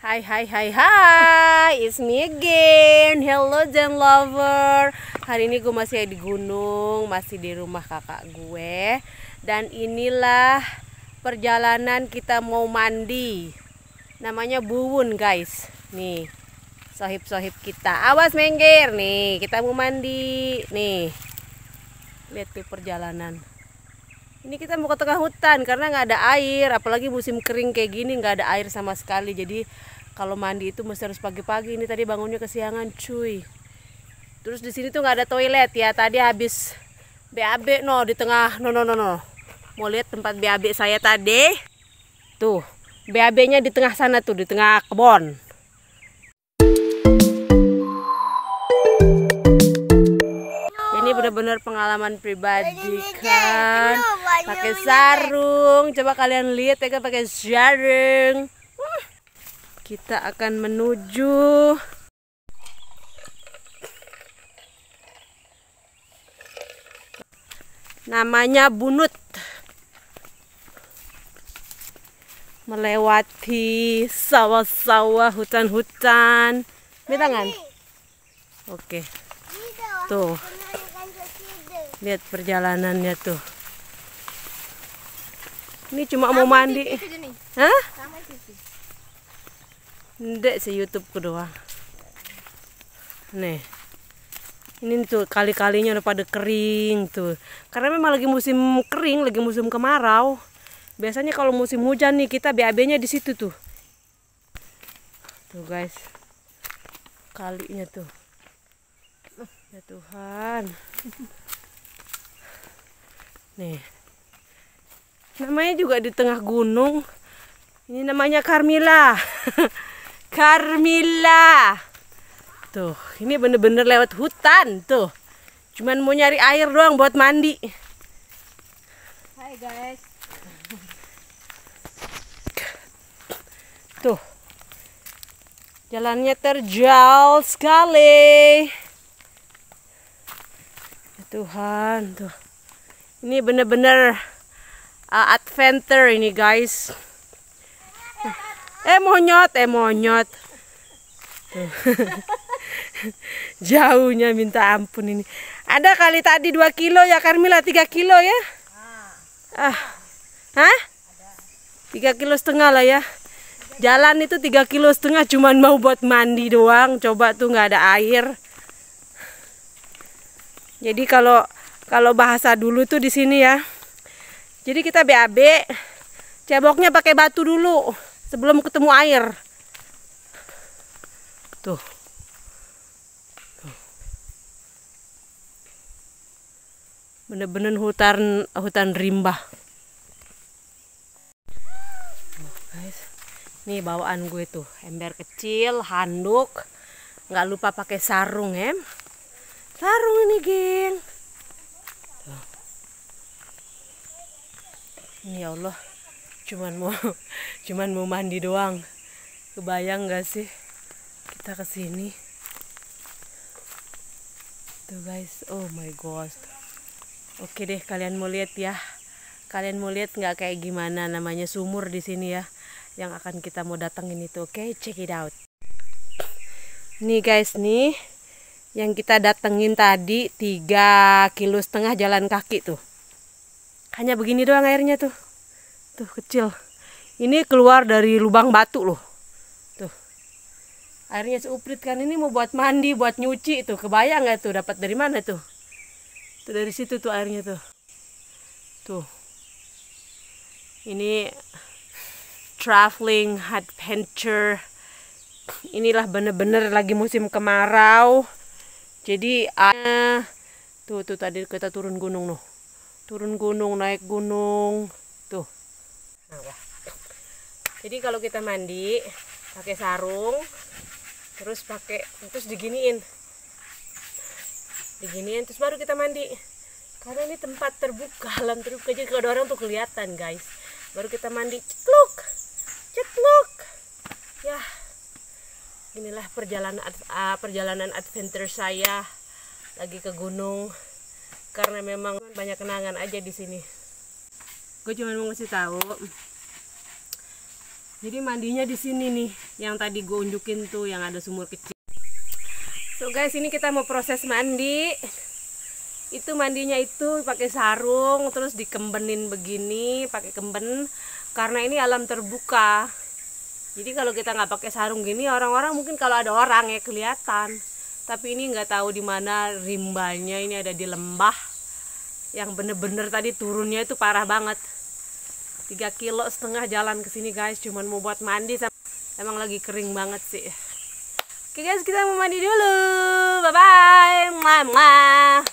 Hai hai hai hai It's me again. Hello Zen Lover. Hari ini gue masih di gunung Masih di rumah kakak gue. Dan inilah Perjalanan kita mau mandi. Namanya Buwun guys. Nih Sohib-sohib kita. Awas menggir Nih kita mau mandi. Nih Lihat tuh perjalanan ini kita mau ke tengah hutan karena nggak ada air, apalagi musim kering kayak gini nggak ada air sama sekali. Jadi kalau mandi itu mesti harus pagi-pagi. Ini tadi bangunnya kesiangan, cuy. Terus di sini tuh nggak ada toilet ya. Tadi habis BAB no di tengah, no no no no. Mau lihat tempat BAB saya tadi? Tuh, BAB-nya di tengah sana tuh, di tengah kebon. Benar-benar pengalaman pribadi kan. Pakai sarung. Coba kalian lihat ya kan pakai sarung. Kita akan menuju namanya Bunut. Melewati sawah-sawah, hutan-hutan. Bilangan. Oke. Tuh. Lihat perjalanannya tuh. Ini cuma mau mandi. Hah? Ndek si YouTube ku doang. Nih. Ini tuh kali-kalinya udah pada kering tuh. Karena memang lagi musim kering, lagi musim kemarau. Biasanya kalau musim hujan nih kita BAB-nya di situ tuh. Tuh guys. Kalinya tuh. Ya Tuhan. Nih. Namanya juga di tengah gunung. Ini namanya Carmila. Carmila. Tuh, ini bener-bener lewat hutan tuh. Cuman mau nyari air doang buat mandi. Hai guys. Tuh. Jalannya terjal sekali. Ya Tuhan, tuh. Ini bener-bener uh, adventure ini guys. Eh monyet, eh monyet. Jauhnya minta ampun ini. Ada kali tadi 2 kilo ya Carmila 3 kilo ya? Ah. Hah? 3 kilo setengah lah ya. Jalan itu 3 kilo setengah cuman mau buat mandi doang. Coba tuh nggak ada air. Jadi kalau kalau bahasa dulu tuh di sini ya. Jadi kita BAB ceboknya pakai batu dulu sebelum ketemu air. Tuh. Bener-bener hutan hutan rimba. Nih bawaan gue tuh, ember kecil, handuk, nggak lupa pakai sarung, em. Sarung ini, geng. Ini ya Allah, cuman mau cuman mau mandi doang. Kebayang gak sih kita ke sini? Tuh guys, oh my god. Oke deh, kalian mau lihat ya. Kalian mau lihat nggak kayak gimana namanya sumur di sini ya, yang akan kita mau datengin itu. Oke, check it out. Nih guys, nih yang kita datengin tadi 3 kilo setengah jalan kaki tuh. Hanya begini doang airnya tuh. Tuh kecil. Ini keluar dari lubang batu loh. Tuh. Airnya seuprit kan ini mau buat mandi, buat nyuci tuh. Kebayang nggak tuh dapat dari mana tuh? Tuh dari situ tuh airnya tuh. Tuh. Ini traveling adventure. Inilah bener-bener lagi musim kemarau. Jadi uh, tuh tuh tadi kita turun gunung noh. Turun gunung, naik gunung. Tuh. Nah. Jadi kalau kita mandi pakai sarung terus pakai terus diginiin. Diginiin terus baru kita mandi. Karena ini tempat terbuka alam terbuka jadi kalau ada orang tuh kelihatan guys. Baru kita mandi cetluk! Cetluk! Ya. Inilah perjalanan uh, perjalanan adventure saya. Lagi ke gunung karena memang banyak kenangan aja di sini gue cuma mau ngasih tahu Jadi mandinya di sini nih, yang tadi gue unjukin tuh yang ada sumur kecil. So guys, ini kita mau proses mandi. Itu mandinya itu pakai sarung, terus dikembenin begini, pakai kemben. Karena ini alam terbuka. Jadi kalau kita nggak pakai sarung gini, orang-orang mungkin kalau ada orang ya kelihatan. Tapi ini nggak tahu di mana rimbanya. Ini ada di lembah. Yang bener-bener tadi turunnya itu parah banget. 3 kilo setengah jalan ke sini guys cuman mau buat mandi emang lagi kering banget sih oke guys kita mau mandi dulu bye bye